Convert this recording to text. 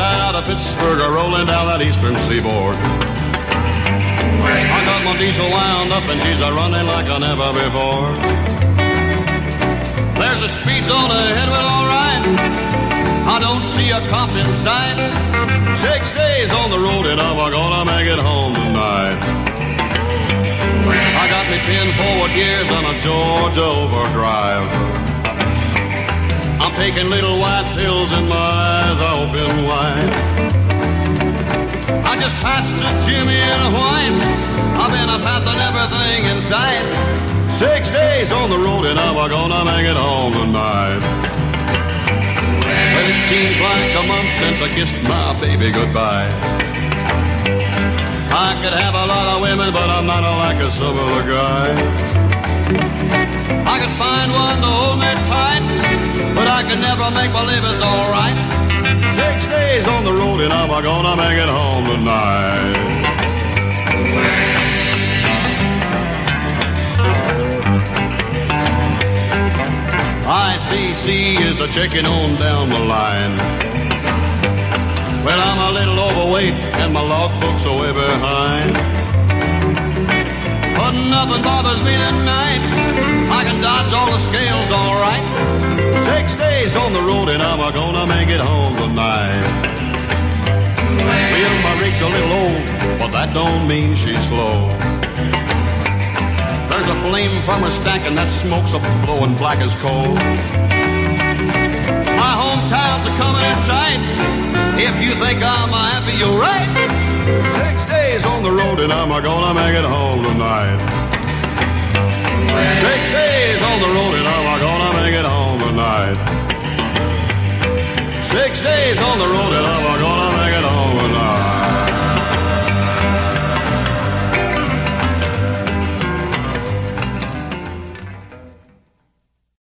of Pittsburgh are rolling down that eastern seaboard. I got my diesel wound up and she's a running like I never before. There's a speed zone ahead, well, all right. I don't see a cop in sight. Six days on the road and I'm gonna make it home tonight. I got me ten forward gears on a Georgia overdrive. Taking little white pills and my eyes are open wide. I just passed a Jimmy and a white. I've been a passing everything in sight. Six days on the road and I'm gonna make it home tonight. Well, it seems like a month since I kissed my baby goodbye. I could have a lot of women, but I'm not like some of the guys. I could find one to hold me tight, but I can never make believe it's alright. Six days on the road and I'm gonna make it home tonight. ICC is a checking on down the line. Well, I'm a little overweight and my logbook's are way behind. But nothing bothers me tonight. I can dodge all the scales all right. Six days on the road and I'm gonna make it home tonight. Well, my rig's a little old, but that don't mean she's slow. There's a flame from her stack and that smoke's a blowing black as coal. My hometown's a coming in sight. If you think I'm happy, you're right. Six days on the road and I'm gonna make it home tonight. Six days on the road and I'm